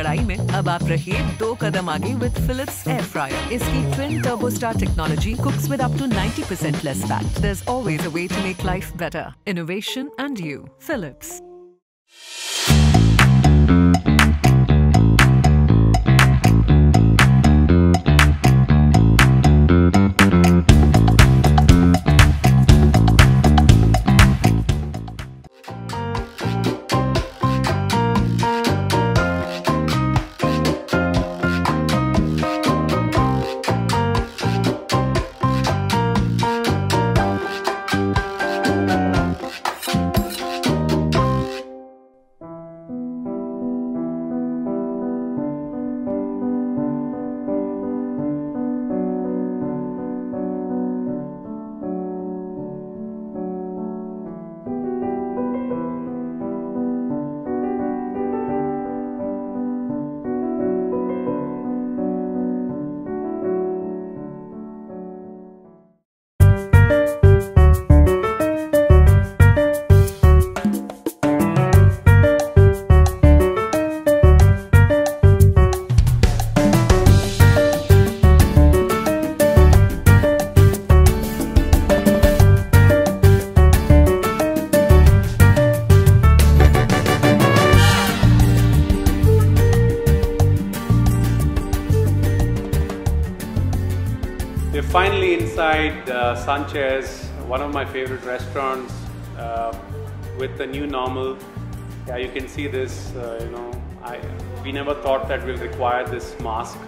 लड़ाई में अब आप रहिए दो कदम आगे विद फिलिप्स एयर फ्रायर इसकी twin TurboStar technology cooks with up to 90% less fat there is always a way to make life better innovation and you Philips uh, Sanchez, one of my favorite restaurants, uh, with the new normal. Yeah, you can see this. Uh, you know, I we never thought that we'll require this mask.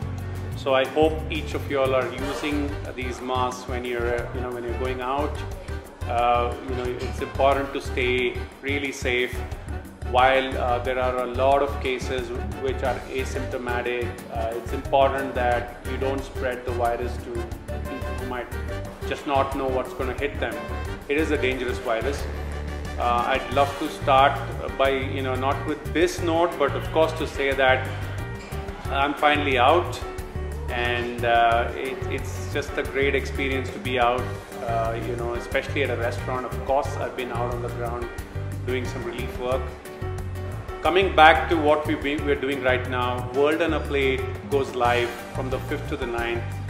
So I hope each of you all are using these masks when you're, uh, you know, when you're going out. Uh, you know, it's important to stay really safe. While there are a lot of cases which are asymptomatic, it's important that you don't spread the virus to people who might just not know what's going to hit them. It is a dangerous virus. Uh, I'd love to start by, you know, not with this note, but of course to say that I'm finally out, and uh, it, it's just a great experience to be out. Uh, you know, especially at a restaurant. Of course, I've been out on the ground doing some relief work. Coming back to what we we're doing right now, World on a Plate goes live from the 5th to the 9th.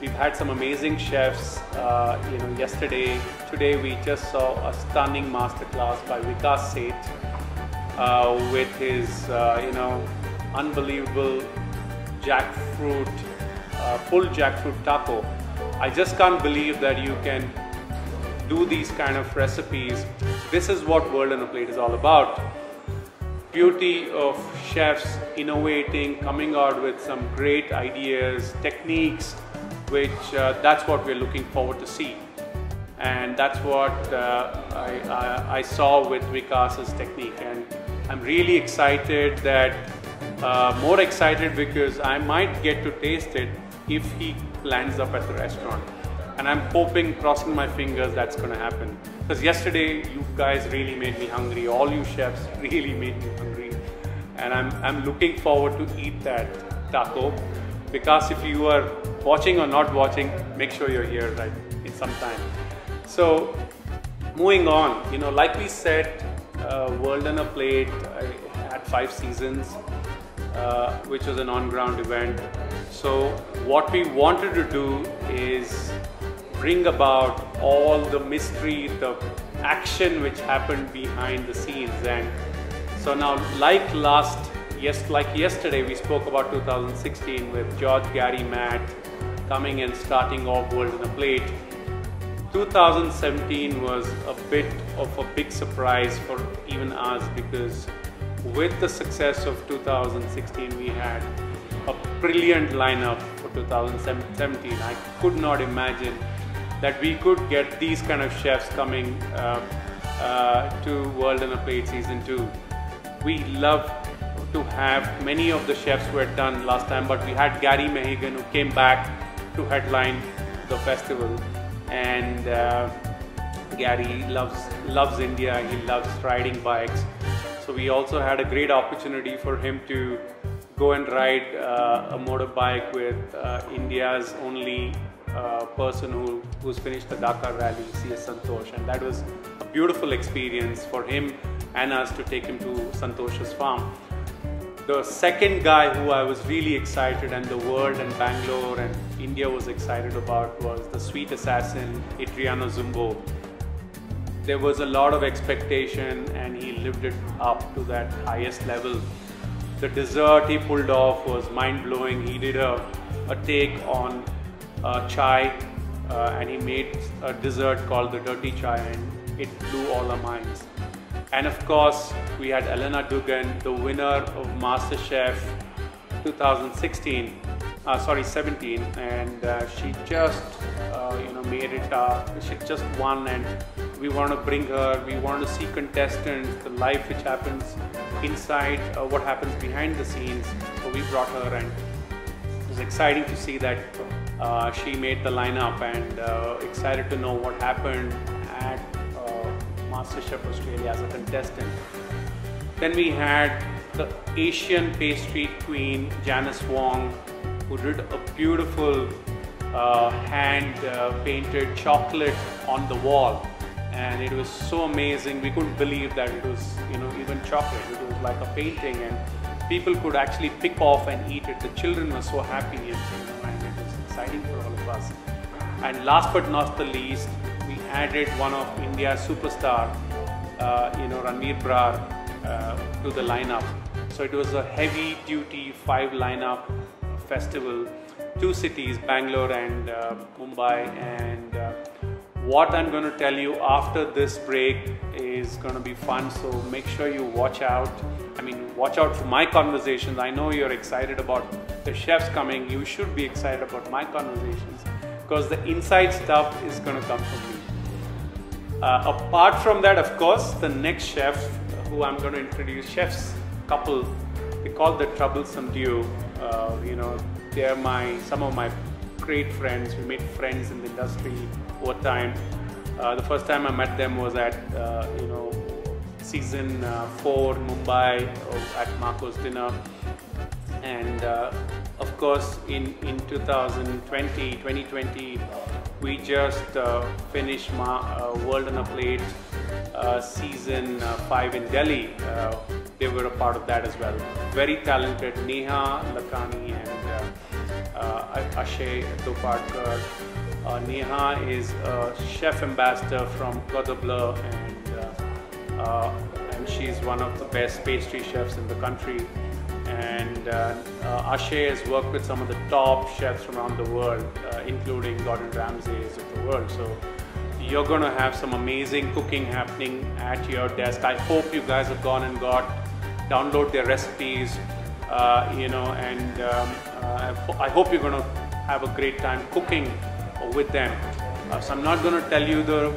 We've had some amazing chefs. Uh, you know, yesterday, today we just saw a stunning masterclass by Vikas Seth uh, with his, uh, you know, unbelievable jackfruit, uh, full jackfruit taco. I just can't believe that you can do these kind of recipes. This is what World on a Plate is all about. Beauty of chefs innovating, coming out with some great ideas, techniques, which uh, that's what we're looking forward to see. And that's what uh, I, I, I saw with Vikas's technique. And I'm really excited that, uh, more excited because I might get to taste it if he lands up at the restaurant. And I'm hoping, crossing my fingers, that's going to happen. Because yesterday, you guys really made me hungry. All you chefs really made me hungry. And I'm, I'm looking forward to eat that taco. Because if you are watching or not watching, make sure you're here right in some time. So, moving on, you know, like we said, uh, World on a Plate had five seasons, uh, which was an on-ground event. So, what we wanted to do is bring about all the mystery, the action which happened behind the scenes, and so now, like last, yes, like yesterday, we spoke about 2016 with George, Gary, Matt coming and starting off World on a Plate. 2017 was a bit of a big surprise for even us because with the success of 2016, we had a brilliant lineup for 2017. I could not imagine that we could get these kind of chefs coming uh, uh, to World in a Plate Season 2. We love to have many of the chefs who had done last time, but we had Gary Mehigan who came back to headline the festival. And uh, Gary loves loves India. He loves riding bikes. So we also had a great opportunity for him to go and ride uh, a motorbike with uh, India's only uh, person who, who's finished the Dakar Rally, CS Santosh, and that was a beautiful experience for him and us to take him to Santosh's farm. The second guy who I was really excited and the world and Bangalore and India was excited about was the sweet assassin Adriano Zumbo. There was a lot of expectation and he lived it up to that highest level. The dessert he pulled off was mind blowing. He did a, a take on uh, chai uh, and he made a dessert called the dirty chai and it blew all our minds. And of course, we had Elena Dugan, the winner of MasterChef 2016, uh, sorry 17, and uh, she just uh, you know made it. Uh, she just won, and we want to bring her. We want to see contestants, the life which happens inside, uh, what happens behind the scenes. So we brought her, and it was exciting to see that uh, she made the lineup, and excited to know what happened MasterChef Australia as a contestant. Then we had the Asian pastry queen Janice Wong, who did a beautiful uh, hand uh, painted chocolate on the wall. And it was so amazing. We couldn't believe that it was, you know, even chocolate. It was like a painting, and people could actually pick off and eat it. The children were so happy, and, you know, and it was exciting for all of us. And last but not the least, added one of India's superstar, uh, you know, Ranveer Brar, uh, to the lineup. So it was a heavy duty five lineup festival, two cities, Bangalore and uh, Mumbai. And uh, what I'm going to tell you after this break is going to be fun. So make sure you watch out. I mean, watch out for my conversations. I know you're excited about the chefs coming. You should be excited about my conversations because the inside stuff is going to come from me. Uh, apart from that, of course, the next chef who I'm going to introduce, chefs couple, they call the troublesome duo. Uh, you know, they're my some of my great friends. We made friends in the industry over time. Uh, the first time I met them was at uh, you know season uh, four Mumbai uh, at Marco's dinner, and of course in in 2020 2020 we just uh, finished uh, World on a Plate uh, season uh, 5 in Delhi. They were a part of that as well. Very talented Neha Lakhani and uh, Ashay Dhopadhkar. Neha is a chef ambassador from Bleu and, and she's one of the best pastry chefs in the country and uh, uh, Ashay has worked with some of the top chefs around the world, uh, including Gordon Ramsay's of the world. So you're going to have some amazing cooking happening at your desk. I hope you guys have gone and got download their recipes, uh, you know, and um, uh, I hope you're going to have a great time cooking with them. Uh, so I'm not going to tell you the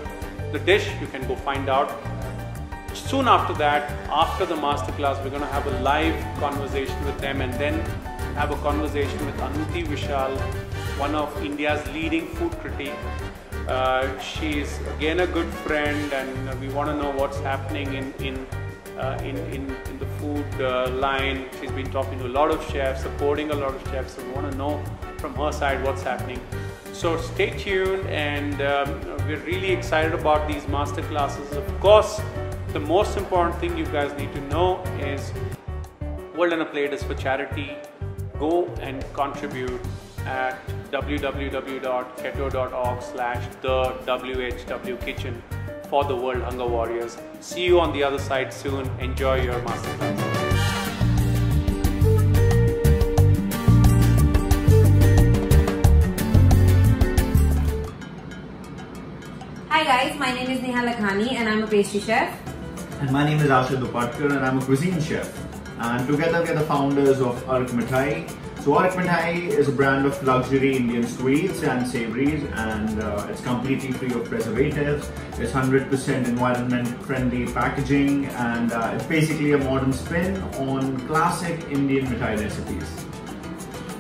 the dish. You can go find out soon after that, after the masterclass, we're going to have a live conversation with them and then have a conversation with Anoothi Vishal, one of India's leading food critic. Uh, she's again a good friend, and we want to know what's happening in in, uh, in, in, in the food uh, line. She's been talking to a lot of chefs, supporting a lot of chefs, so we want to know from her side what's happening. So stay tuned, and um, we're really excited about these master classes. Of course, the most important thing you guys need to know is World on a Plate is for charity. Go and contribute at www.ketto.org slash the WHW kitchen for the World Hunger Warriors. See you on the other side soon. Enjoy your masterclass. Hi guys, my name is Neha Lakhani and I'm a pastry chef. My name is Ashay Dhopadhkar and I'm a cuisine chef. And together we are the founders of Arq Mithai. So Arq Mithai is a brand of luxury Indian sweets and savories and uh, it's completely free of preservatives. It's 100% environment friendly packaging and uh, it's basically a modern spin on classic Indian mithai recipes.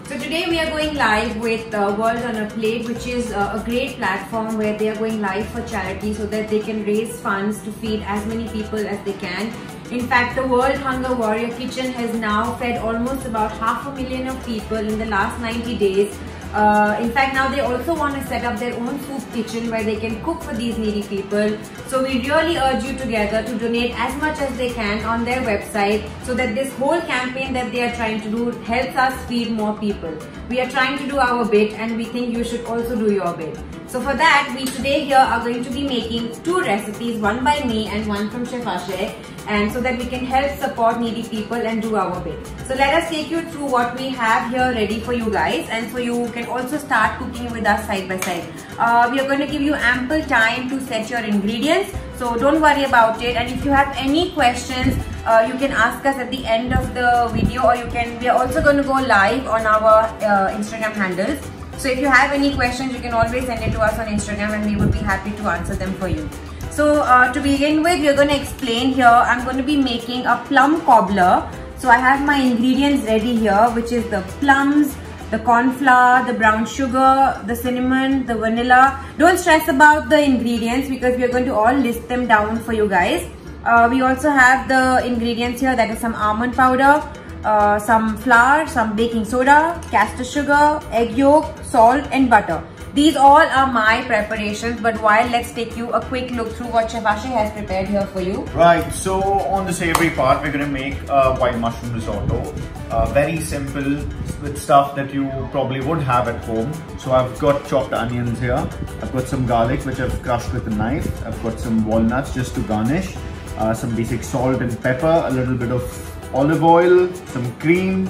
So today we are going live with uh, World on a Plate which is uh, a great platform where they are going live for charity so that they can raise funds to feed as many people as they can. In fact, the World Hunger Warrior Kitchen has now fed almost about half a million of people in the last 90 days uh, in fact, now they also want to set up their own soup kitchen where they can cook for these needy people. So we really urge you together to donate as much as they can on their website so that this whole campaign that they are trying to do helps us feed more people. We are trying to do our bit and we think you should also do your bit. So for that, we today here are going to be making two recipes, one by me and one from Chef Ashay and so that we can help support needy people and do our bit. So let us take you through what we have here ready for you guys and so you can also start cooking with us side by side. Uh, we are going to give you ample time to set your ingredients so don't worry about it and if you have any questions uh, you can ask us at the end of the video or you can we are also going to go live on our uh, Instagram handles. So if you have any questions you can always send it to us on Instagram and we would be happy to answer them for you. So uh, to begin with, we're going to explain here. I'm going to be making a plum cobbler. So I have my ingredients ready here, which is the plums, the corn flour, the brown sugar, the cinnamon, the vanilla. Don't stress about the ingredients because we're going to all list them down for you guys. Uh, we also have the ingredients here that is some almond powder, uh, some flour, some baking soda, castor sugar, egg yolk, salt and butter. These all are my preparations, but while let's take you a quick look through what Chef has prepared here for you. Right, so on the savory part, we're going to make a white mushroom risotto. Uh, very simple with stuff that you probably would have at home. So I've got chopped onions here. I've got some garlic, which I've crushed with a knife. I've got some walnuts just to garnish. Uh, some basic salt and pepper, a little bit of olive oil, some cream,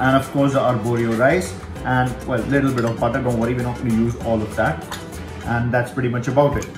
and of course the arborio rice. And well a little bit of butter don't worry we're not going to use all of that. And that's pretty much about it.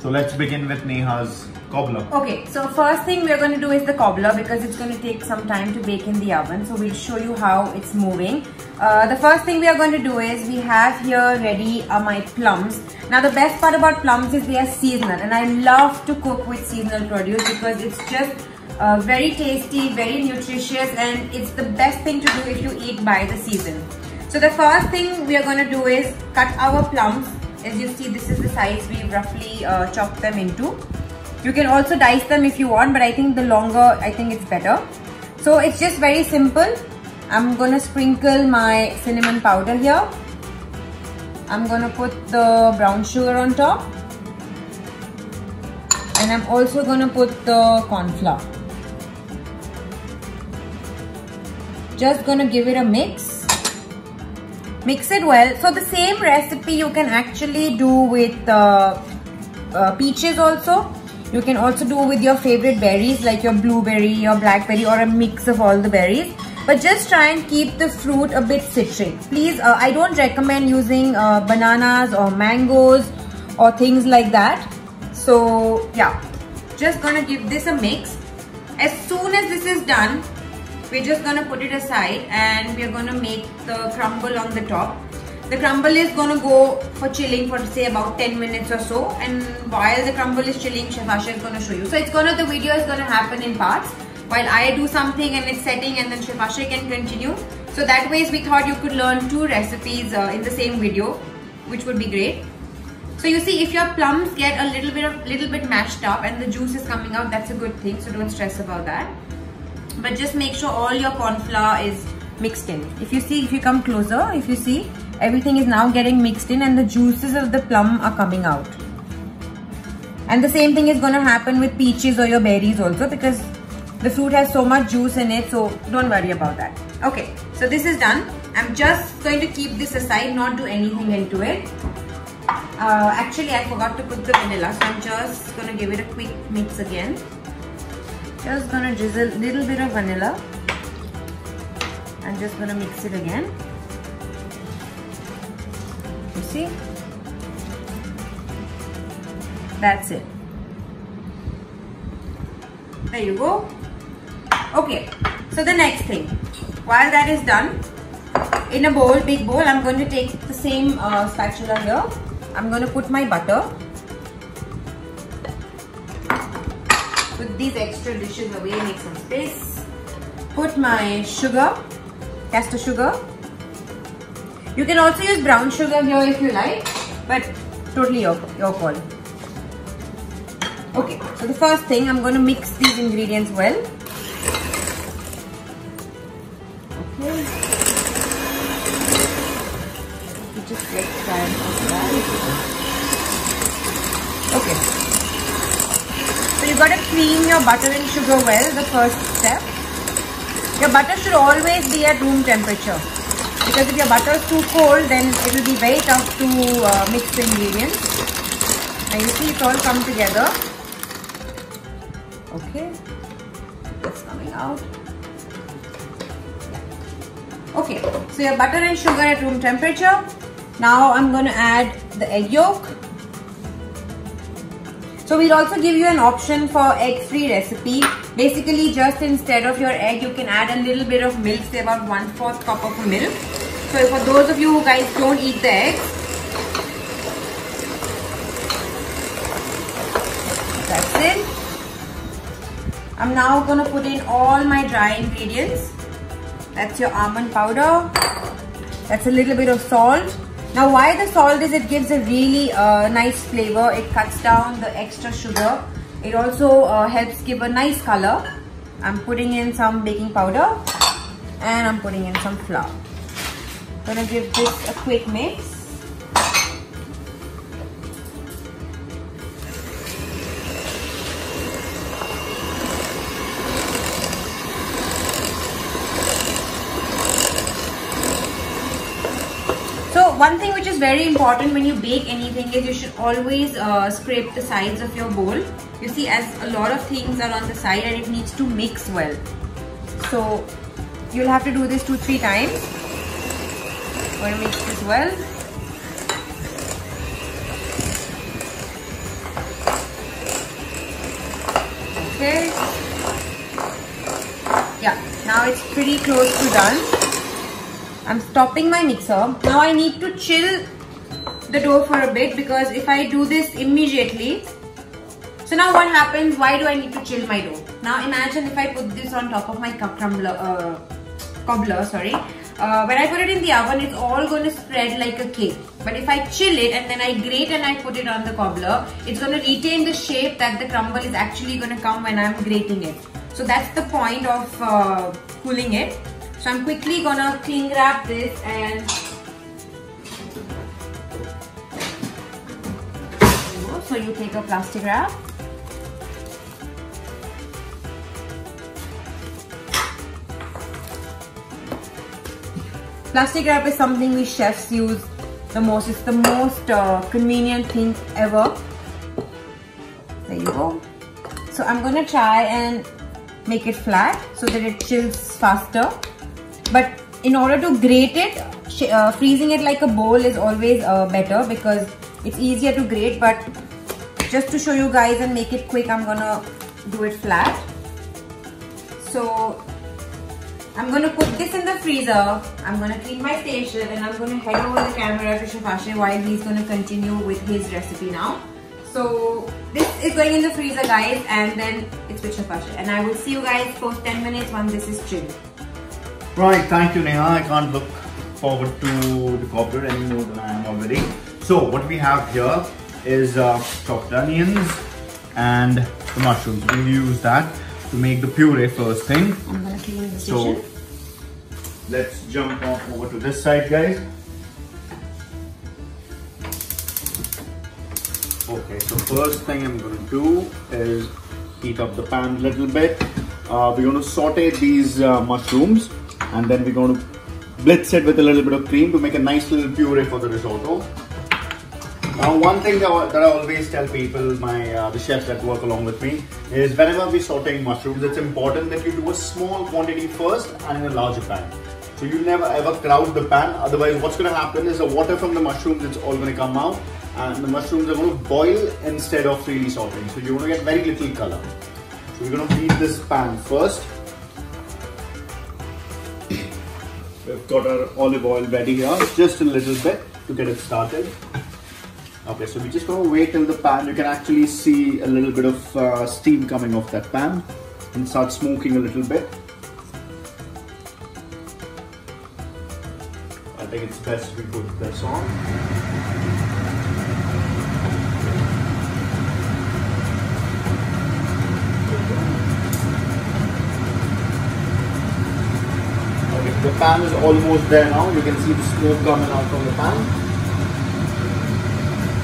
So let's begin with Neha's cobbler okay so first thing we're going to do is the cobbler because it's going to take some time to bake in the oven so we'll show you how it's moving uh, the first thing we are going to do is we have here ready are my plums now the best part about plums is they are seasonal and I love to cook with seasonal produce because it's just uh, very tasty, very nutritious and it's the best thing to do if you eat by the season. So the first thing we are going to do is cut our plums. As you see, this is the size we roughly uh, chopped them into. You can also dice them if you want, but I think the longer, I think it's better. So it's just very simple. I'm to sprinkle my cinnamon powder here. I'm to put the brown sugar on top. And I'm also to put the corn flour. Just to give it a mix mix it well so the same recipe you can actually do with uh, uh, peaches also you can also do with your favorite berries like your blueberry your blackberry or a mix of all the berries. But just try and keep the fruit a bit citric please uh, i don't recommend using uh, bananas or mangoes or things like that. So yeah. Just gonna give this a mix. As soon as this is done we're just gonna put it aside and we're gonna make the crumble on the top. The crumble is gonna go for chilling for say about 10 minutes or so and while the crumble is chilling, Chef Ashay is gonna show you. So it's gonna, the video is gonna happen in parts while I do something and it's setting and then Chef Ashay can continue. So that ways we thought you could learn two recipes uh, in the same video which would be great. So you see if your plums get a little bit of little bit mashed up and the juice is coming out that's a good thing so don't stress about that but just make sure all your corn flour is mixed in if you see if you come closer if you see everything is now getting mixed in and the juices of the plum are coming out. And the same thing is going to happen with peaches or your berries also because the fruit has so much juice in it so don't worry about that. Okay so this is done. I'm just going to keep this aside not do anything into it. Uh, actually i forgot to put the vanilla so i'm just going to give it a quick mix again. Just gonna drizzle a little bit of vanilla. I'm just gonna mix it again see that's it There you go. Okay, so the next thing, while that is done, in a bowl, big bowl, I'm going to take the same uh, spatula here. I'm going to put my butter. Put these extra dishes away, make some space. Put my sugar, castor sugar. You can also use brown sugar here if you like, but totally your, your call. Okay, so the first thing, I'm going to mix these ingredients well. Okay. You just get time of that. Okay. So you got to cream your butter and sugar well, the first step. Your butter should always be at room temperature. Because if your butter is too cold, then it will be very tough to uh, mix the ingredients. Now you see it's all come together. Okay. It's coming out. Okay, so your butter and sugar at room temperature. Now I'm going to add the egg yolk. So we'll also give you an option for egg-free recipe. Basically, just instead of your egg, you can add a little bit of milk, say about one-fourth cup of milk. So for those of you who guys don't eat the egg, that's it. I'm now to put in all my dry ingredients. That's your almond powder. That's a little bit of salt. Now why the salt is it gives a really uh, nice flavor. It cuts down the extra sugar. It also uh, helps give a nice color. I'm putting in some baking powder and I'm putting in some flour. Gonna give this a quick mix. Very important when you bake anything is you should always uh, scrape the sides of your bowl. You see as a lot of things are on the side and it needs to mix well. So you'll have to do this two, three times. Going to mix this well. Okay. Yeah, now it's pretty close to done. I'm stopping my mixer. Now I need to chill the dough for a bit because if I do this immediately, so now what happens, why do I need to chill my dough? Now imagine if I put this on top of my crumbler, uh, cobbler, sorry. Uh, when I put it in the oven, it's all going to spread like a cake. But if I chill it and then I grate and I put it on the cobbler, it's going to retain the shape that the crumble is actually going to come when I'm grating it. So that's the point of uh, cooling it. So I'm quickly gonna cling wrap this and so you take a plastic wrap. Plastic wrap is something we chefs use the most. It's the most uh, convenient thing ever. There you go. So I'm gonna try and make it flat so that it chills faster but in order to grate it uh, freezing it like a bowl is always uh, better because it's easier to grate but just to show you guys and make it quick I'm gonna do it flat. So I'm gonna put this in the freezer. I'm gonna clean my station and I'm gonna head over the camera to Chef Ashay while he's gonna continue with his recipe now. So this is going in the freezer guys and then it's with Chef Ashay and I will see you guys for 10 minutes once this is chilled Right, thank you Neha. I can't look forward to the cobbler any more than I am already. So what we have here is uh, chopped onions and the mushrooms. We'll use that to make the puree first thing. I'm gonna clean the So station let's jump on over to this side guys. Okay, so first thing I'm going to do is heat up the pan a little bit. Uh, we're going to saute these uh, mushrooms and then we're going to blitz it with a little bit of cream to make a nice little puree for the risotto. Now one thing that I, always tell people, my uh, the chefs that work along with me, is whenever we're sauteing mushrooms, it's important that you do a small quantity first and in a larger pan. So you never ever crowd the pan, otherwise what's going to happen is the water from the mushrooms, it's all going to come out and the mushrooms are going to boil instead of really sauteing. So you're going to get very little color. So we're going to heat this pan first. We've got our olive oil ready here, just a little bit to get it started. Okay, so we're just to wait till the pan, you can actually see a little bit of uh, steam coming off that pan and start smoking a little bit. I think it's best we put this on. The pan is almost there now. You can see the smoke coming out from the pan.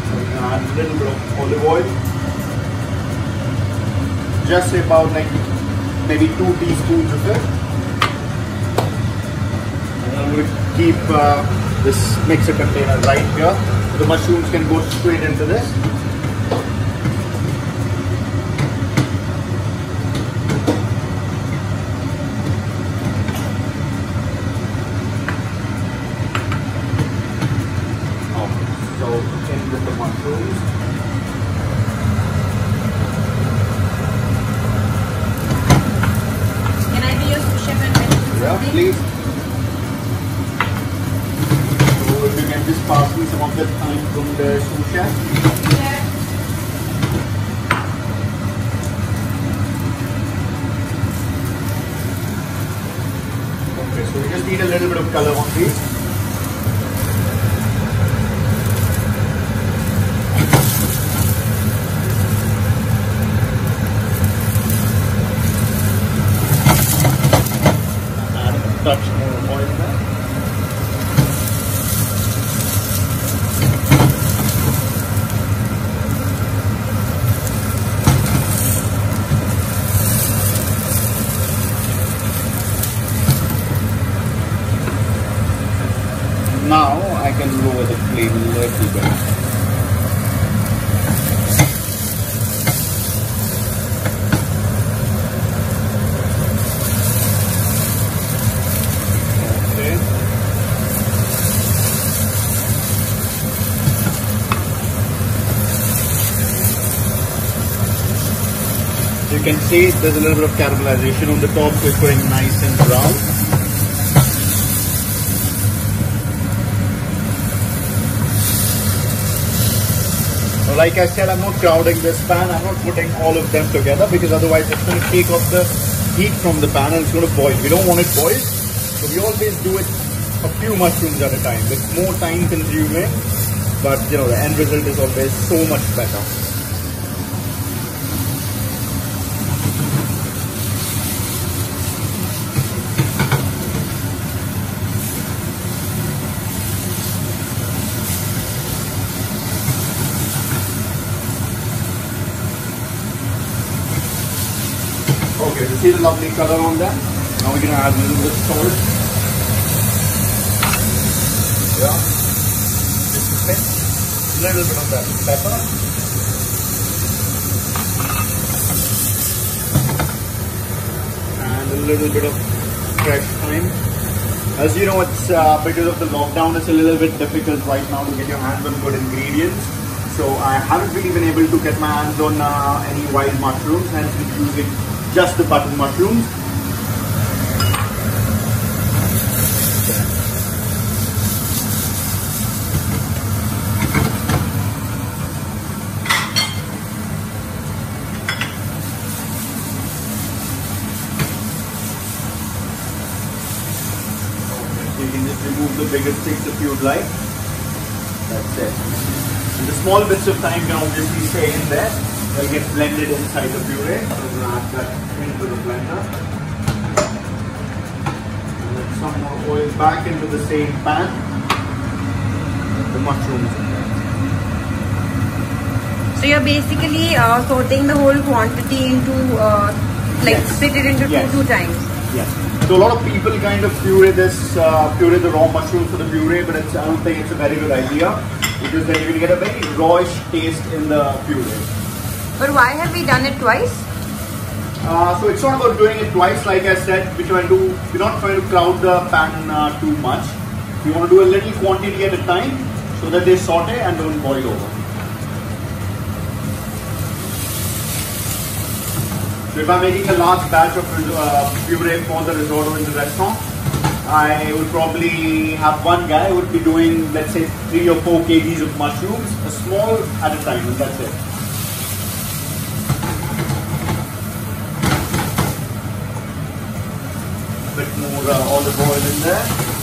So we can add a little bit of olive oil. Just about like maybe two teaspoons of it. And I'm going to keep uh, this mixer container right here. The mushrooms can go straight into this. Okay, so in with the mushrooms. Can I be your sous chef and vegetable Yeah, something? Please. So if you can just pass me some of the time from the sous chef. Okay, so we just need a little bit of color on these. Add a touch more oil there. Now I can lower the flame a little bit. Okay. You can see there's a little bit of caramelization on the top, so it's going nice and brown. Like I said, I'm not crowding this pan. I'm not putting all of them together because otherwise it's going to take off the heat from the pan and it's going to boil. We don't want it boiled. So we always do it a few mushrooms at a time. It's more time consuming, but you know, the end result is always so much better. Okay, you see the lovely color on that? Now we're gonna add a little bit of salt. Yeah. Just a bit. A little bit of that pepper. And a little bit of fresh thyme. As you know, it's uh, because of the lockdown, it's a little bit difficult right now to get your hands on good ingredients. So I haven't really been able to get my hands on uh, any wild mushrooms, hence we're using just the button mushrooms. You can just remove the bigger sticks if you'd like. That's it. And the small bits of thyme can obviously stay in there. They'll get blended inside the puree. So we're gonna add that into the blender. And then some more oil back into the same pan. The mushrooms in there. So you're basically uh, sorting the whole quantity into, uh, like Yes. split it into Yes. two, two times. Yes. So a lot of people kind of puree this, uh, puree the raw mushrooms for the puree, but it's, I don't think it's a very good idea because then you're going to get a very rawish taste in the puree. But why have we done it twice? Uh, so it's not about doing it twice, like I said. We try to do, we're not trying to crowd the pan uh, too much. We want to do a little quantity at a time so that they saute and don't boil over. So if I'm making a large batch of uh, puree for the risotto in the restaurant, I would probably have one guy would be doing, let's say, three or four kgs of mushrooms, a small at a time, and that's it. Bit more uh, olive in there.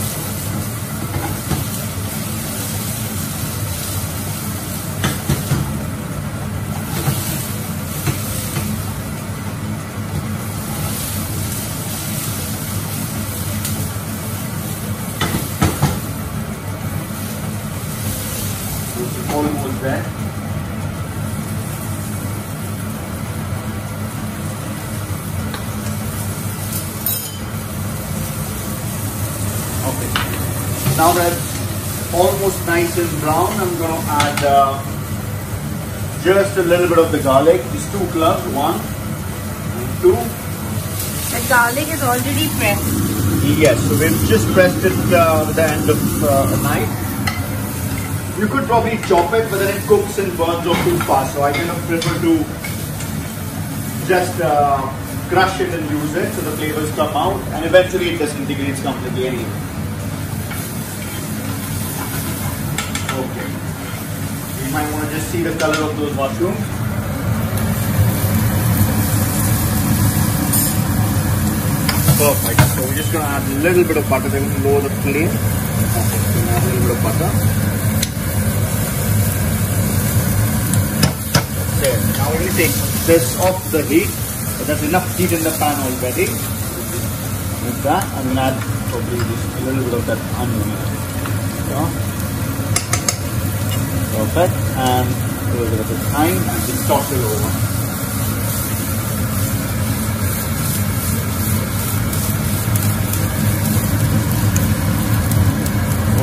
almost there. Okay. Now that almost nice and brown, I'm going to add uh, just a little bit of the garlic. Just two cloves, one and two. The garlic is already pressed. Yes, so we've just pressed it uh, with the end of uh, a knife. You could probably chop it, but then it cooks and burns off too fast. So I kind of prefer to just uh, crush it and use it so the flavors come out and eventually it disintegrates completely anyway. Okay. You might want to just see the color of those mushrooms. Perfect. So we're just going to add a little bit of butter. Then we lower the flame. Okay. Add a little bit of butter. there. Now we will take this off the heat. So there's enough heat in the pan already. With that, I'm going to add probably just a little bit of that onion. So, perfect. And a little bit of thyme and just toss it over.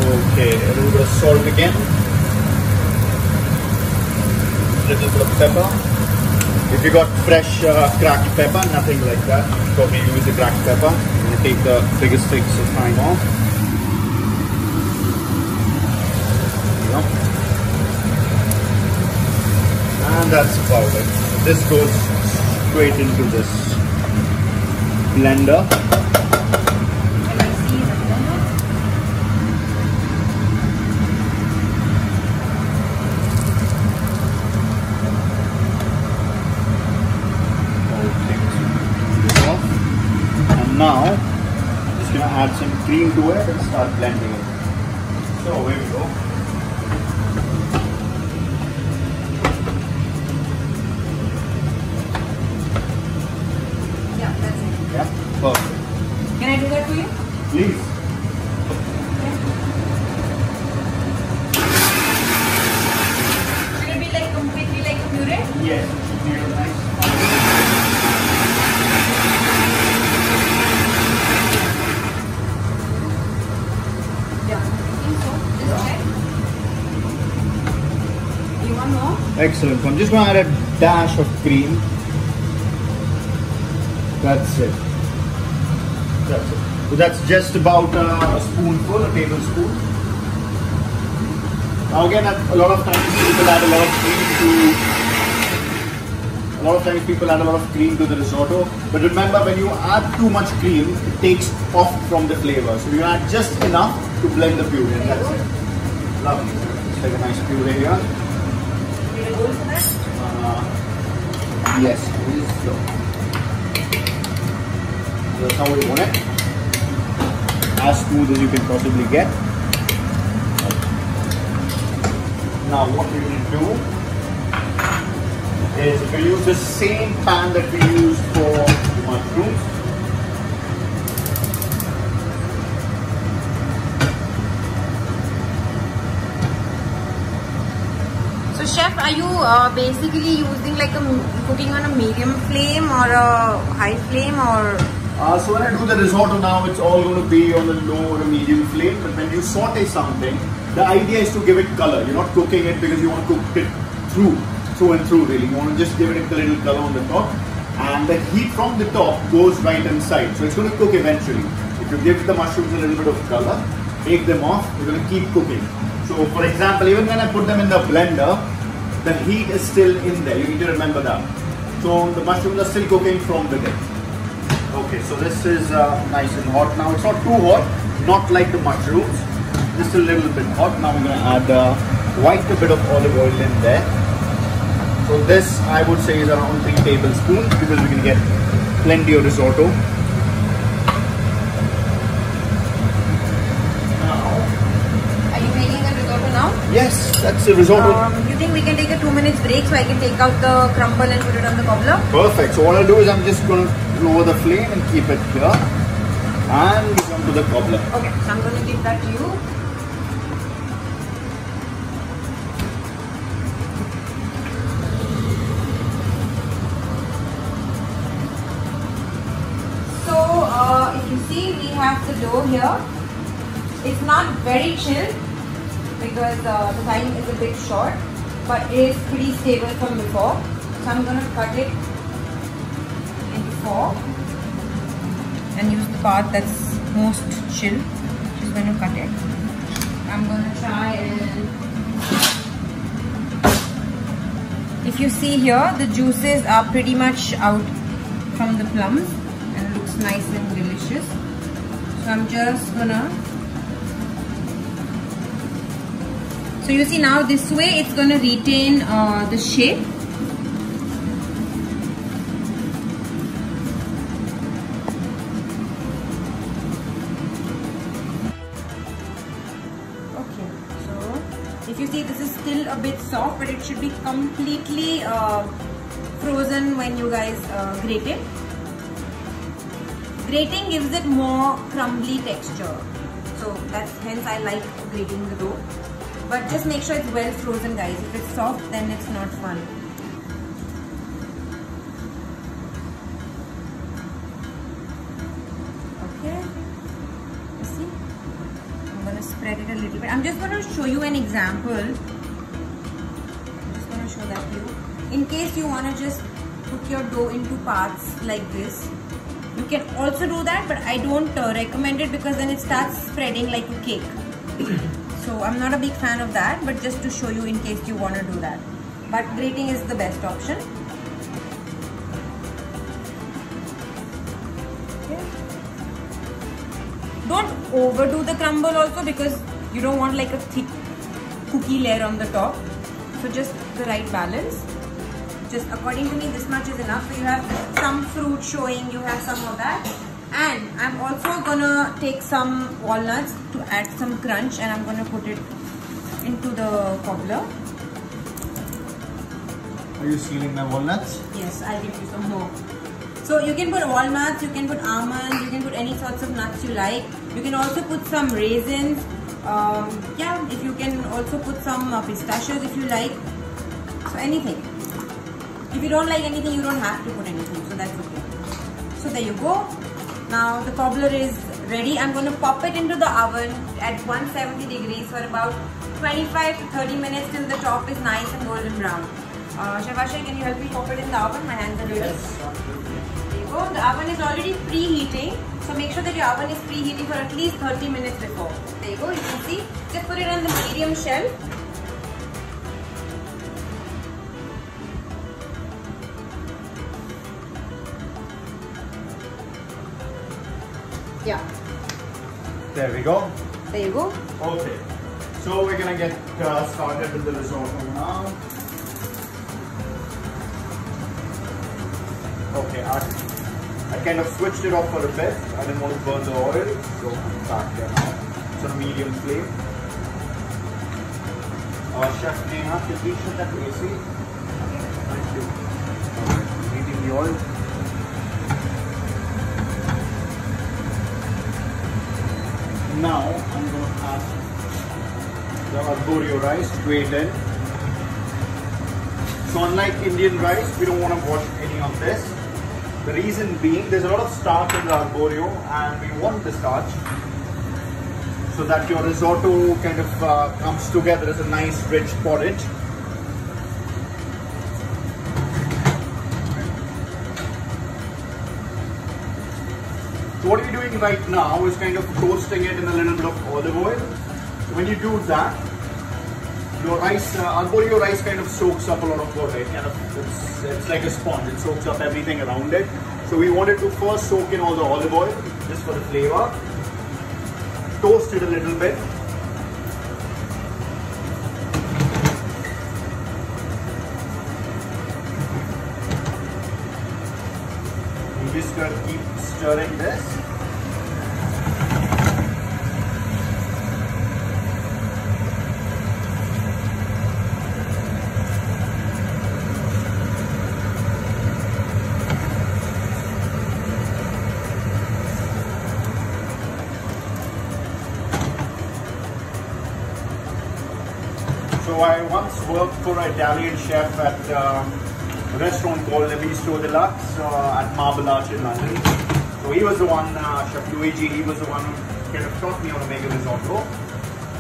Okay, a little bit of salt again A little bit of pepper. If you got fresh uh, cracked pepper, nothing like that, probably use the cracked pepper. You take the biggest sticks of thyme off. And that's about it. This goes straight into this blender. And now I'm just going to add some cream to it and start blending it. So here we go. Just to add a dash of cream. That's it. That's it. So that's just about a spoonful, a tablespoon. Now again, a lot of times people add a lot of cream to a lot of times people add a lot of cream to the risotto. But remember, when you add too much cream, it takes off from the flavor. So you add just enough to blend the puree. And that's it. Lovely. Like a nice puree here. Yes. So, that's how we want it. As smooth as you can possibly get. Now what we will do is we'll use the same pan that we used for mushrooms. chef, are you uh, basically using like a cooking on a medium flame or a high flame or? Uh, so when I do the risotto now, it's all going to be on a low or a medium flame. But when you saute something, the idea is to give it color. You're not cooking it because you want to cook it through, through and through really. You want to just give it a little color on the top. And the heat from the top goes right inside. So it's going to cook eventually. If you give the mushrooms a little bit of color, take them off, you're going to keep cooking. So for example, even when I put them in the blender, the heat is still in there. You need to remember that. So the mushrooms are still cooking from within. Okay, so this is uh, nice and hot now. It's not too hot, not like the mushrooms. Just a little bit hot. Now we're going to add uh, quite a bit of olive oil in there. So this I would say is around 3 tablespoons because we can get plenty of risotto. Now. Are you making the risotto now? Yes, that's the risotto. Um, you think we can take a two minutes break so I can take out the crumble and put it on the cobbler? Perfect. So what I'll do is I'm just going to lower the flame and keep it here. And we come to the cobbler. Okay, so I'm going to give that to you. So, uh, if you see, we have the dough here. It's not very chill because uh, the time is a bit short, but it is pretty stable from before. So I'm going to cut it into four and use the part that's most chill. She's going to cut it. I'm going to try and if you see here the juices are pretty much out from the plums and looks nice and delicious. So I'm just gonna so you see now this way it's gonna retain uh, the shape Okay, so if you see this is still a bit soft but it should be completely uh, frozen when you guys uh, grate it. Grating gives it more crumbly texture. So that's hence I like grating the dough. But just make sure it's well frozen guys. If it's soft then it's not fun. Okay. See? I'm going to spread it a little bit. I'm just going to show you an example. I'm just going to show that to you. In case you want to just put your dough into parts like this. You can also do that but I don't uh, recommend it because then it starts spreading like a cake. So I'm not a big fan of that but just to show you in case you want to do that. But grating is the best option. Okay. Don't overdo the crumble also because you don't want like a thick cookie layer on the top. So just the right balance. Just according to me this much is enough. You have some fruit showing you have some of that and i'm also gonna take some walnuts to add some crunch and i'm gonna put it into the cobbler Are you stealing my walnuts? Yes, I'll give you some more. So you can put walnuts, you can put almonds, you can put any sorts of nuts you like. You can also put some raisins. Um, yeah, if you can also put some uh, pistachios if you like. So anything. If you don't like anything, you don't have to put anything. So that's okay. So there you go. Now the cobbler is ready. I'm going to pop it into the oven at 170 degrees for about 25 to 30 minutes till the top is nice and golden brown. Uh, Shavasha, can you help me pop it in the oven? My hands are dirty. There you go. The oven is already preheating. So make sure that your oven is preheating for at least 30 minutes before. There you go. You can see. Just put it on the medium shell. There we go. There you go. Okay. So we're gonna get uh, started with the risotto now. Okay, I, I kind of switched it off for a bit. I didn't want to burn the oil, so I'm back there now. It's on medium flame. Uh, Chef Neha, can you shut that AC? Thank you. Heating the oil. Now I'm going to add the arborio rice straight in. So unlike Indian rice, we don't want to wash any of this. The reason being, there's a lot of starch in the arborio and we want the starch so that your risotto kind of uh, comes together as a nice rich porridge. So what you're doing right now is kind of toasting it in a little bit of olive oil. When you do that, your rice, uh, arborio rice kind of soaks up a lot of water. It kind of, it's, it's like a sponge. It soaks up everything around it. So we wanted to first soak in all the olive oil, just for the flavor. Toast it a little bit. Just gotta keep stirring this. So I once worked for an Italian chef at uh, a restaurant called Le Bistro Deluxe uh, at Marble Arch in London. So he was the one, uh, Chef Luigi, he was the one who kind of taught me how to make a risotto.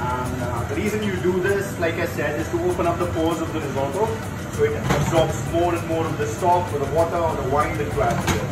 And uh, the reason you do this, like I said, is to open up the pores of the risotto so it absorbs more and more of the stock or the water or the wine that you add to it.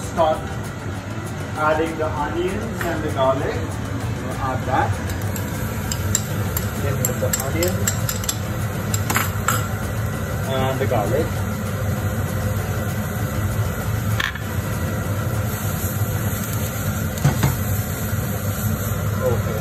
Start adding the onions and the garlic. Add that in with the onions and the garlic. Okay,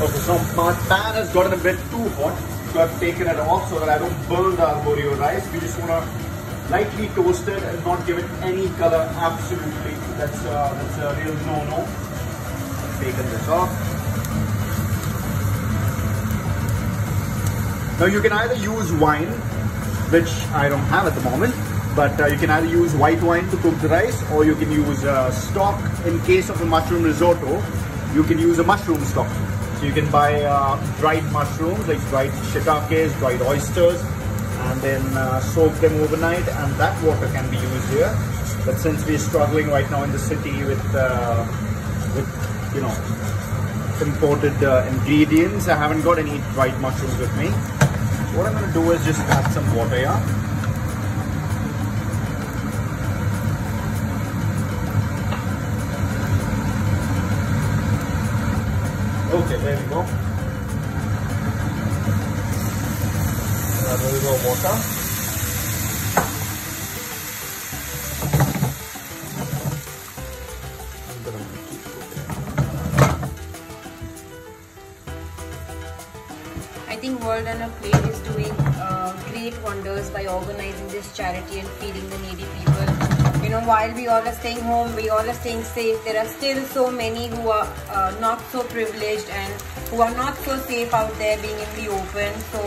Okay, so my pan has gotten a bit too hot, so I've taken it off so that I don't burn the arborio rice. We just want to lightly toast it and not give it any color. Absolutely, that's that's a real no-no. I've taken this off. Now you can either use wine, which I don't have at the moment, but uh, you can either use white wine to cook the rice, or you can use uh, stock. In case of a mushroom risotto, you can use a mushroom stock. So you can buy uh, dried mushrooms, like dried shiitakes, dried oysters, and then uh, soak them overnight and that water can be used here. But since we're struggling right now in the city with uh, with you know imported uh, ingredients I haven't got any dried mushrooms with me. What I'm going to do is just add some water here all are staying home, we all are staying safe, there are still so many who are uh, not so privileged and who are not so safe out there being in the open. So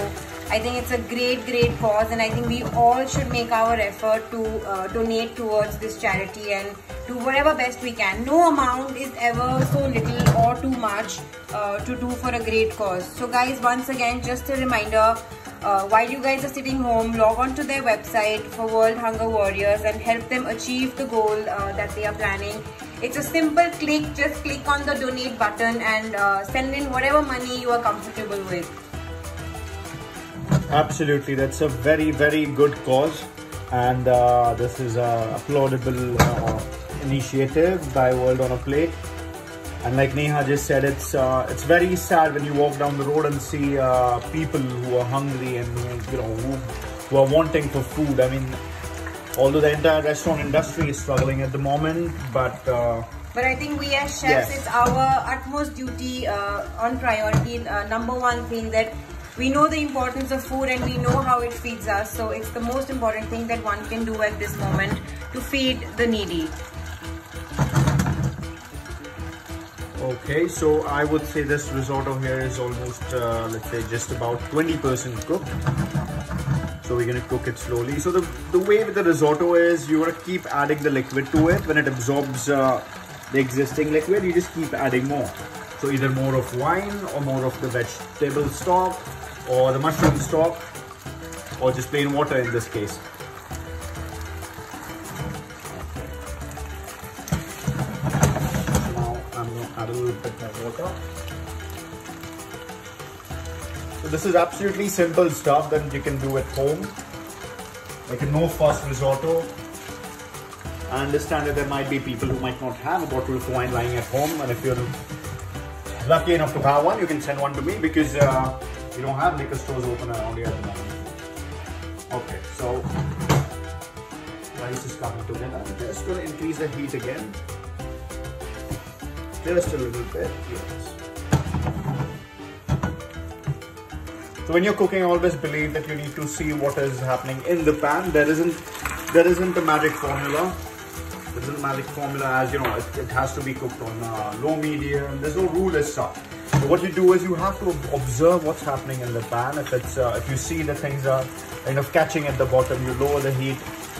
I think it's a great, great cause and I think we all should make our effort to uh, donate towards this charity and do whatever best we can. No amount is ever so little or too much uh, to do for a great cause. So guys, once again, just a reminder, uh, while you guys are sitting home, log on to their website for World Hunger Warriors and help them achieve the goal uh, that they are planning. It's a simple click, just click on the donate button and uh, send in whatever money you are comfortable with. Absolutely, that's a very, very good cause, and uh, this is a applaudable uh, initiative by World on a Plate. And like Neha just said, it's uh, it's very sad when you walk down the road and see uh, people who are hungry and who, you know who, who are wanting for food. I mean, although the entire restaurant industry is struggling at the moment, but uh, But I think we as chefs, Yes. it's our utmost duty uh, on priority. Uh, number one thing that we know the importance of food and we know how it feeds us. So it's the most important thing that one can do at this moment to feed the needy. Okay, so I would say this risotto here is almost, uh, let's say, just about 20% cooked. So we're gonna cook it slowly. So the, the way with the risotto is you wanna keep adding the liquid to it. When it absorbs uh, the existing liquid, you just keep adding more. So either more of wine or more of the vegetable stock or the mushroom stock or just plain water in this case. More water. So this is absolutely simple stuff that you can do at home. Like a no fuss risotto. I understand that there might be people who might not have a bottle of wine lying at home and if you're lucky enough to have one, you can send one to me because uh, we don't have liquor stores open around here at the moment. Okay, so rice is coming together. I'm just going to increase the heat again. Just a little bit, yes. So when you're cooking, I always believe that you need to see what is happening in the pan. There isn't, there isn't a magic formula. There isn't a magic formula as you know, it, it has to be cooked on uh, low medium. There's no rule as such. So what you do is you have to observe what's happening in the pan. If it's, uh, if you see that things are kind of catching at the bottom, you lower the heat.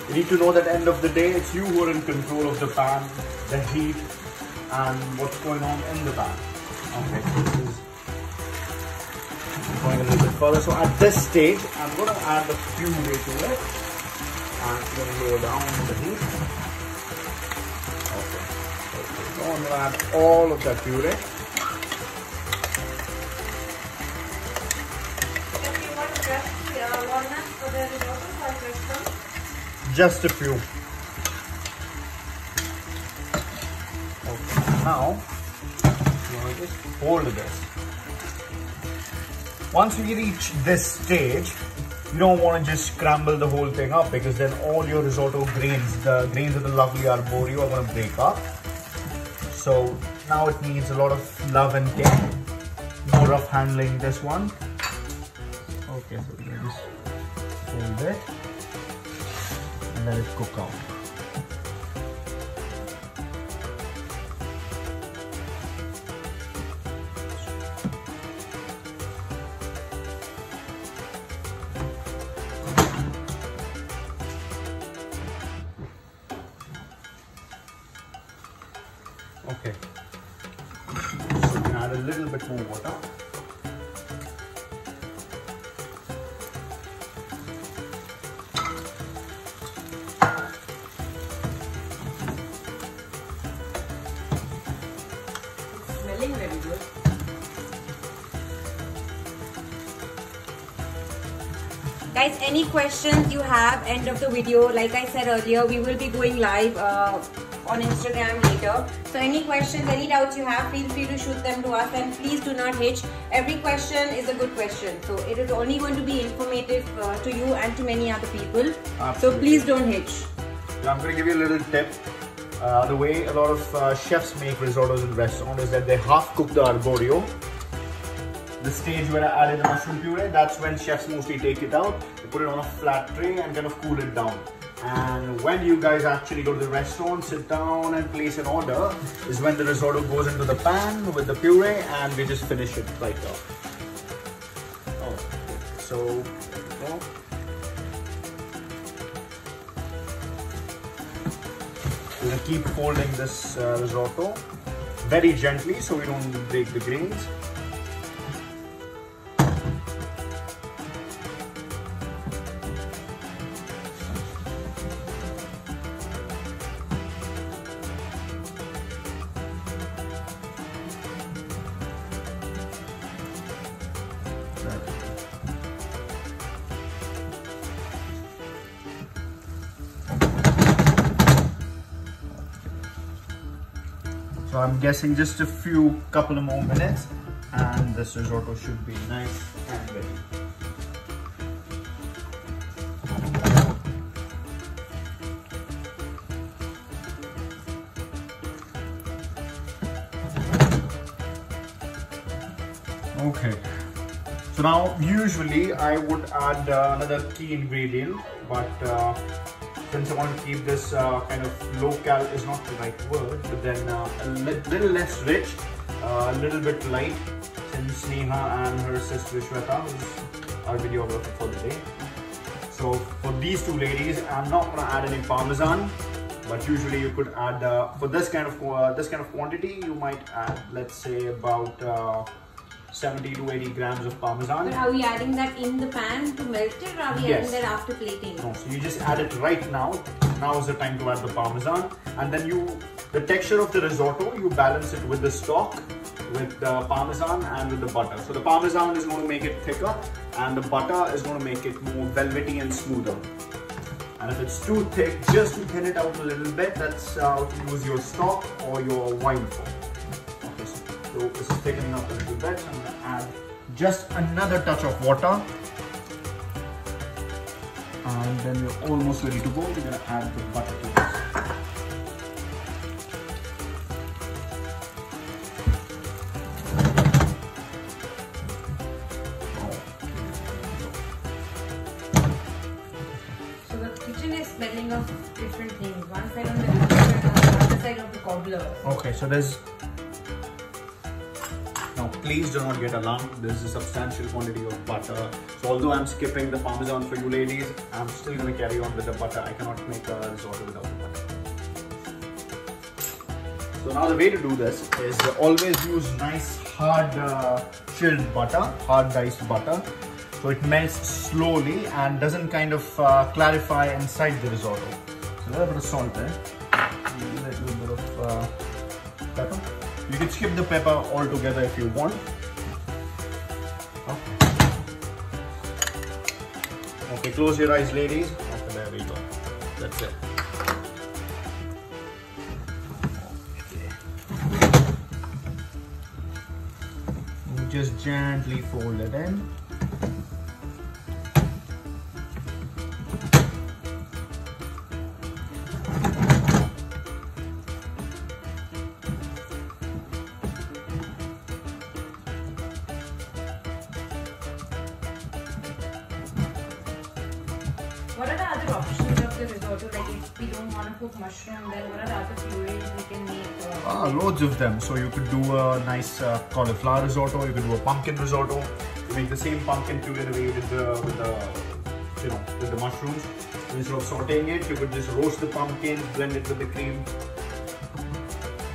You need to know that end of the day, it's you who are in control of the pan, the heat, and what's going on in the pan. Okay, so this is going a little bit further. So at this stage, I'm going to add the puree to it. And I'm going to lower down the heat. Okay. okay. So I'm going to add all of that puree. Just a few. Now, you to just hold this. Once we reach this stage, you don't want to just scramble the whole thing up because then all your risotto grains, the grains of the lovely arborio are going to break up. So now it needs a lot of love and care. More rough handling this one. Okay, so we just hold it and let it cook out. Okay. So we can add a little bit more water. It's smelling very good. Guys, any questions you have, end of the video, like I said earlier, we will be going live uh, on Instagram later. So any questions, any doubts you have, feel free to shoot them to us and please do not hitch. Every question is a good question. So it is only going to be informative uh, to you and to many other people. So please don't hitch. Now I'm going to give you a little tip. Uh, the way a lot of uh, chefs make risottos in restaurants is that they half cook the arborio. The stage where I added the mushroom puree, that's when chefs mostly take it out. They put it on a flat tray and kind of cool it down. And when you guys actually go to the restaurant, sit down and place an order, is when the risotto goes into the pan with the puree and we just finish it right off. Oh, so. We're gonna keep folding this uh, risotto very gently so we don't break the grains. Guessing just a few couple of more minutes and this risotto should be nice and ready. Okay. So now usually I would add uh, another key ingredient but uh, since I want to keep this uh, kind of local is not the right word, but then uh, a li little less rich. uh, a little bit light since Neha and her sister Shweta is our videographer for the day. So for these two ladies, I'm not gonna add any parmesan, but usually you could add uh, for this kind of uh, this kind of quantity, you might add let's say about uh, 70 to 80 grams of parmesan. But are we adding that in the pan to melt it or are we Yes. adding that after plating? No, so you just add it right now. Now is the time to add the parmesan, and then you the texture of the risotto you balance it with the stock, with the parmesan and with the butter. So the parmesan is going to make it thicker, and the butter is going to make it more velvety and smoother. And if it's too thick, just to thin it out a little bit, that's how to use your stock or your wine fork. So this is thickening up a little bit. So I'm going to add just another touch of water and then we're almost ready to go. We're gonna add the butter to this. So the kitchen is smelling of different things. One side on the other side of the cobbler. Okay, so there's please do not get alarmed. There's a substantial quantity of butter. So although I'm skipping the parmesan for you ladies, I'm still gonna carry on with the butter. I cannot make a risotto without the butter. So now the way to do this is always use nice hard uh, chilled butter, hard diced butter. So it melts slowly and doesn't kind of uh, clarify inside the risotto. So a little bit of salt there, a You can skip the pepper altogether if you want. Okay. Okay, close your eyes ladies. Okay, there we go. That's it. You just gently fold it in. Them. So you could do a nice uh, cauliflower risotto. You could do a pumpkin risotto. You make the same pumpkin puree the way you did the, with the, you know, with the mushrooms. Instead of sautéing it, you could just roast the pumpkin, blend it with the cream.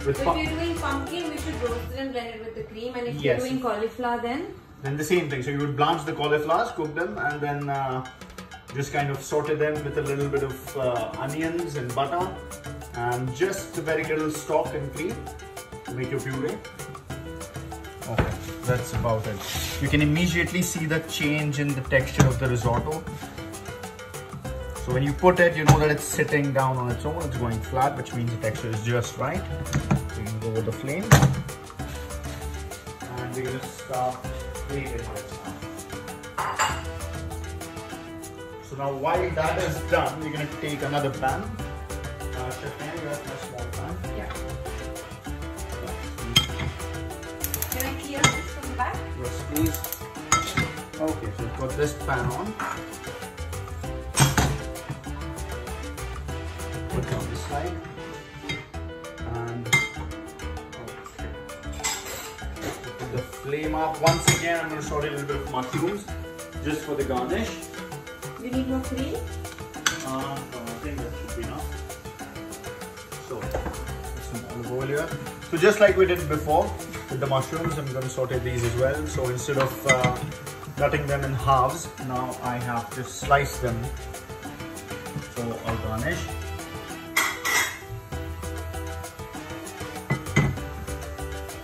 With so if you're doing pumpkin, we should roast it and blend it with the cream. And if Yes. you're doing cauliflower, then then the same thing. So you would blanch the cauliflowers, cook them, and then uh, just kind of saute them with a little bit of uh, onions and butter, and just a very little stock and cream make your puree. Okay, that's about it. You can immediately see the change in the texture of the risotto. So when you put it, you know that it's sitting down on its own. It's going flat, which means the texture is just right. So you can go with the flame. And we're gonna start plating it. So now while that is done, we're gonna take another pan. Uh, the? Yes, please. Okay, so put this pan on. Put it on this side. And okay. Put the flame up. Once again, I'm going to saute a little bit of mushrooms just for the garnish. You need more cream? Uh, no, I think that should be enough. So, some olive oil here. So just like we did before with the mushrooms, I'm going to saute these as well. So instead of uh, cutting them in halves, now I have to slice them for our garnish.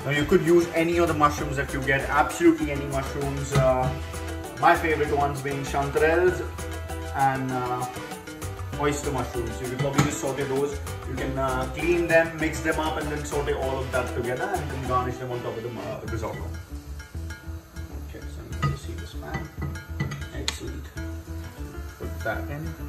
Now you could use any of the mushrooms that you get, absolutely any mushrooms. Uh, my favorite ones being chanterelles and uh, oyster mushrooms. You can probably just saute those. You can uh, clean them, mix them up, and then saute all of that together, and then garnish them on top of the uh, risotto. Okay, so I'm going to see this pan. Excellent. Put that in.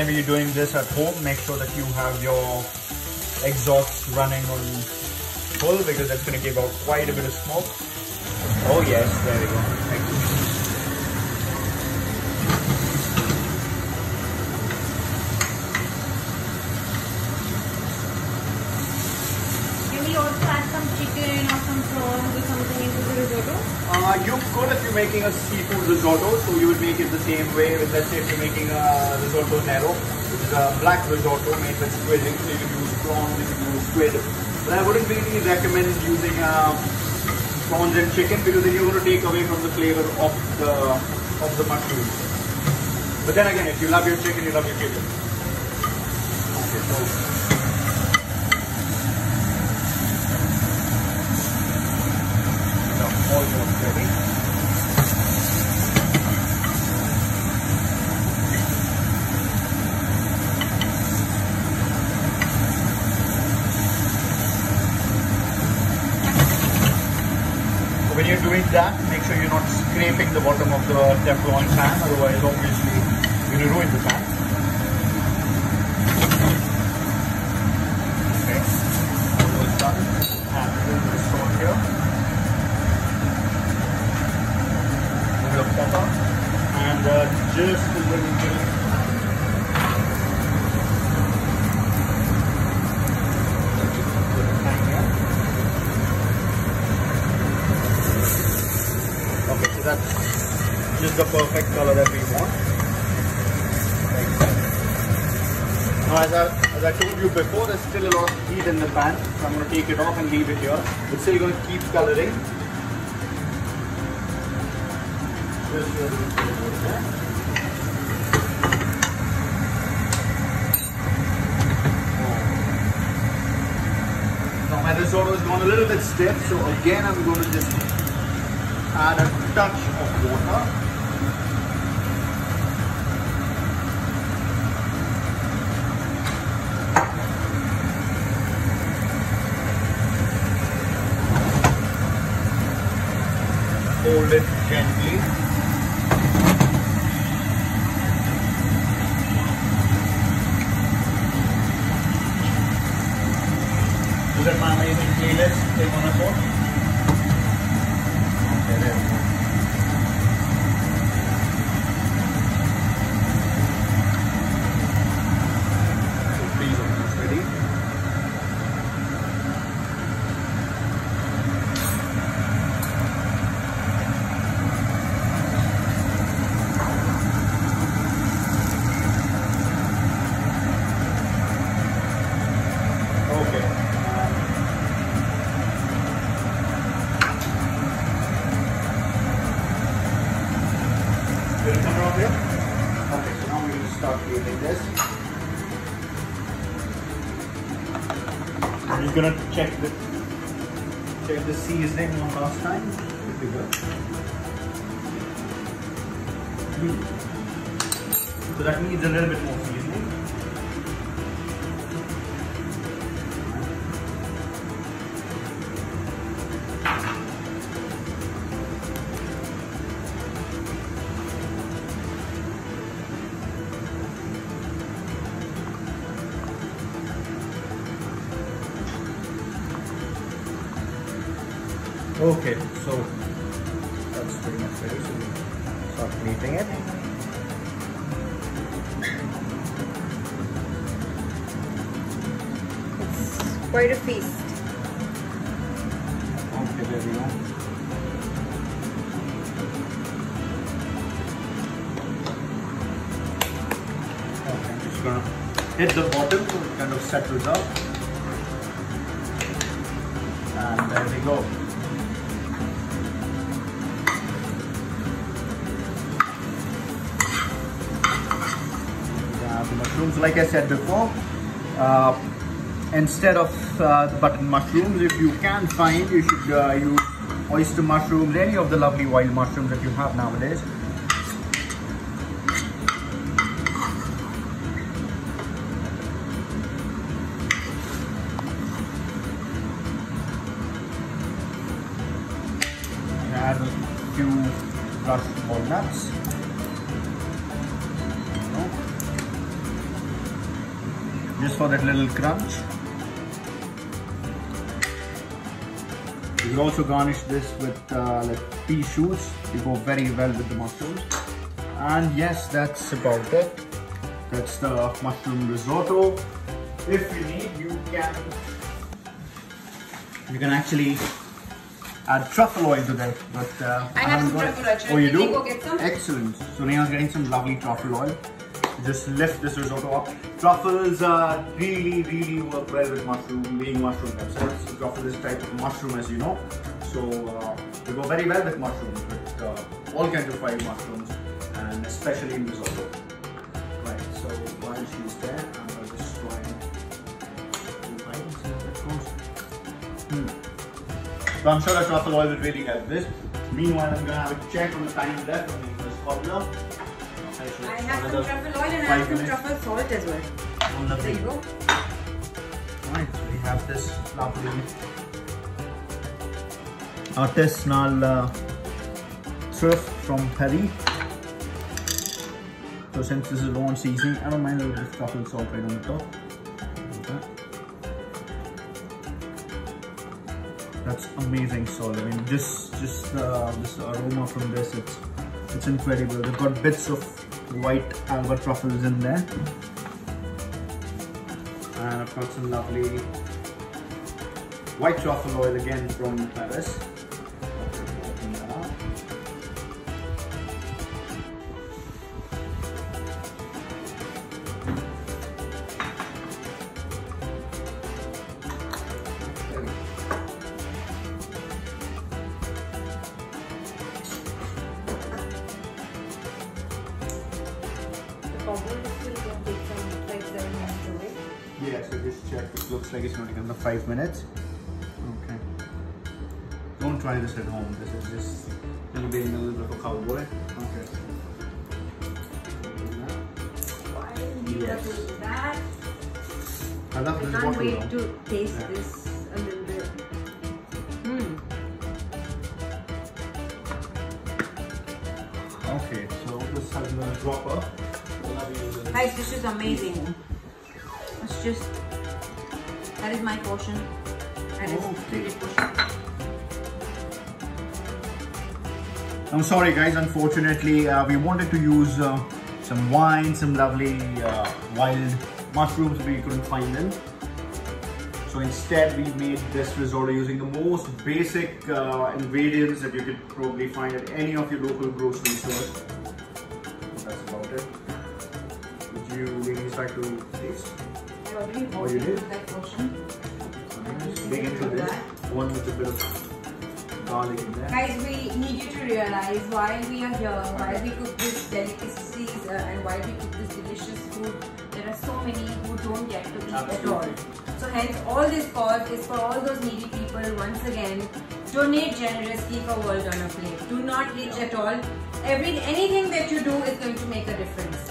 Whenever you're doing this at home, make sure that you have your exhaust running on full because that's going to give out quite a bit of smoke. Oh yes, there we go. Excellent. Can we also add some chicken or some prawns or something into the risotto? Uh, you could if you're making a seafood risotto, so you would make it the same way. With, let's say if you're making a risotto nero, which is a black risotto made with squid, so you can use prawns, you can use squid. But I wouldn't really recommend using uh, prawns and chicken because then you're going to take away from the flavor of the of the mushrooms. But then again, if you love your chicken, you love your chicken. Okay, so almost ready. That, make sure you're not scraping the bottom of the Teflon pan, otherwise obviously you're going to ruin the pan. Okay, almost done. And put this on here. A little pepper and uh, just a little bit. Hang here. Okay, so that's just the perfect color that we want. Now, as I, as I told you before, there's still a lot of heat in the pan, so I'm going to take it off and leave it here. It's still going to keep coloring. Now my risotto has gone a little bit stiff, so again I'm going to just add a touch of water. Hold it Okay, so that's pretty much ready. So we start plating it. It's quite a feast. Okay, there we go. I'm just gonna hit the bottom so it kind of settles up. And there we go. Mushrooms, like I said before, uh, instead of uh, button mushrooms, if you can find, you should uh, use oyster mushrooms, any of the lovely wild mushrooms that you have nowadays. For that little crunch. You can also garnish this with uh, like pea shoots. They go very well with the mushrooms. And yes, that's about it. That's the mushroom risotto. If you need, you can you can actually add truffle oil to that. But uh, I have haven't some truffle oil. Should Oh, you do? go get some? Excellent. So Neha's getting some lovely truffle oil. Just lift this risotto up. Truffles uh, really, really work well with mushroom, being mushroom themselves. Truffle is type of mushroom, as you know. So uh, they go very well with mushrooms, with uh, all kinds of fried mushrooms, and especially in risotto. Right. So while she's there, I'm gonna just try and that goes. Hmm. So I'm sure the truffle oil will really help this. Meanwhile, I'm gonna have a check on the time left on this cobbler. I have some truffle oil and I have some truffle salt as well. Oh, There you go. Right, so we have this lovely artisanal uh, thrift from Paris. So since this is low on seasoning, I don't mind a little bit of truffle salt right on the top. That's amazing salt. I mean, just just uh, this aroma from this, it's it's incredible. They've got bits of white Alba truffles in there. And I've got some lovely white truffle oil again from Paris. I love I this can't wait to taste Yeah. this a little bit. Hmm. Okay, so this has a dropper. Guys, this is amazing. It's just that is my portion. That is Okay. really portion. I'm sorry guys, unfortunately uh, we wanted to use uh, some wine, some lovely uh, wild mushrooms we couldn't find them. So instead we made this risotto using the most basic uh, ingredients that you could probably find at any of your local grocery stores. That's about it. Would you ladies like to taste? I already Oh, you did? that portion. Dig into this, one with a bit of garlic in there. Guys, we need you to realize why we are here, why we cook these delicacies uh, and why we cook this delicious food, there are so many who don't get to eat at all. So hence all this cause is for all those needy people once again, donate generously for World on a Plate. Do not rich at all. Every Anything that you do is going to make a difference.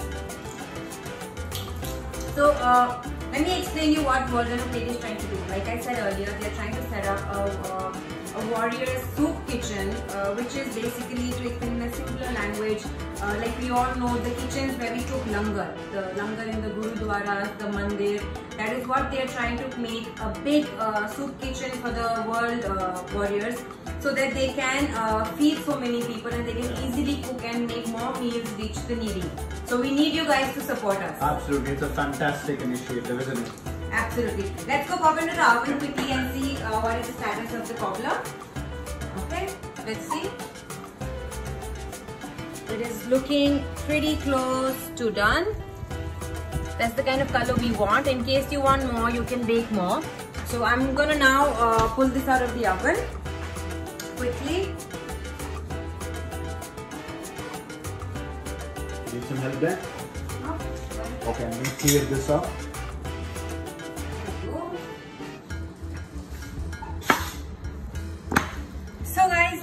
So uh, let me explain you what World on a Plate is trying to do. Like I said earlier, they are trying to set up a, a, a warrior soup kitchen, uh, which is basically to explain in a simpler language. Uh, like we all know, the kitchens where we took langar, the langar in the gurudwaras, the mandir. That is what they are trying to make a big uh, soup kitchen for the world uh, warriors, so that they can uh, feed so many people and they can easily cook and make more meals reach the needy. So we need you guys to support us. Absolutely, it's a fantastic initiative, isn't it? Absolutely. Let's go pop into the oven quickly and see uh, what is the status of the cobbler. Okay, let's see. It is looking pretty close to done. That's the kind of color we want. In case you want more, you can bake more. So I'm gonna now uh, pull this out of the oven quickly. Need some help there? Okay, I'm gonna clear this up.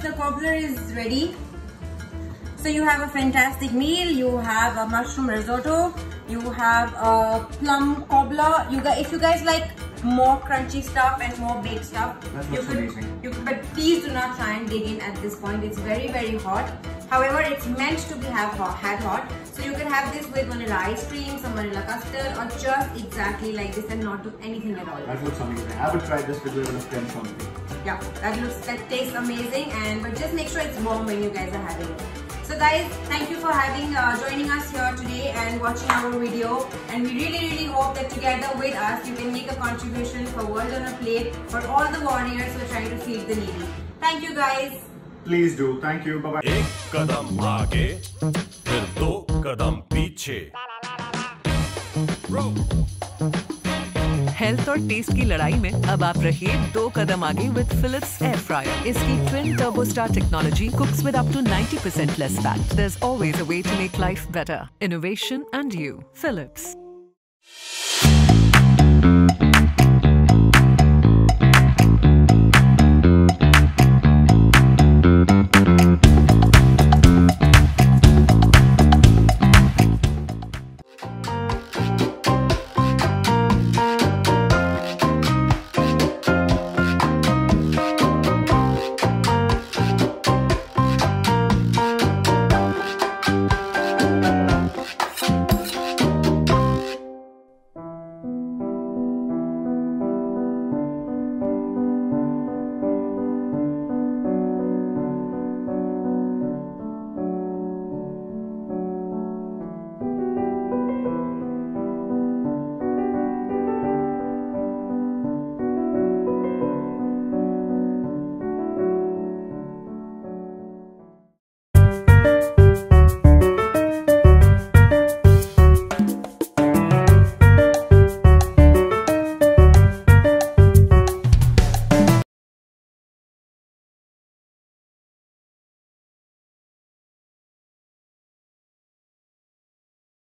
The cobbler is ready. So you have a fantastic meal, you have a mushroom risotto, you have a plum cobbler. You guys, if you guys like more crunchy stuff and more baked stuff, That you looks could, amazing. you but please do not try and dig in at this point. It's very very hot. However, it's meant to be have hot, had hot. So you can have this with vanilla ice cream, some vanilla custard or just exactly like this and not do anything at all. That looks amazing. I haven't tried this because it was French on me Yeah, that looks, that tastes amazing and but just make sure it's warm when you guys are having it. So guys, thank you for having uh, joining us here today and watching our video. And we really, really hope that together with us, you can make a contribution for World on a Plate for all the warriors who are trying to feed the needy. Thank you guys. Please do. Thank you. Bye bye. एक कदम आगे फिर दो कदम पीछे Health और taste की लड़ाई में अब आप रहिए दो कदम आगे विद फिलिप्स एयर फ्रायर इसकी twin TurboStar technology cooks with up to 90% less fat. There's always a way to make life better innovation and you Philips.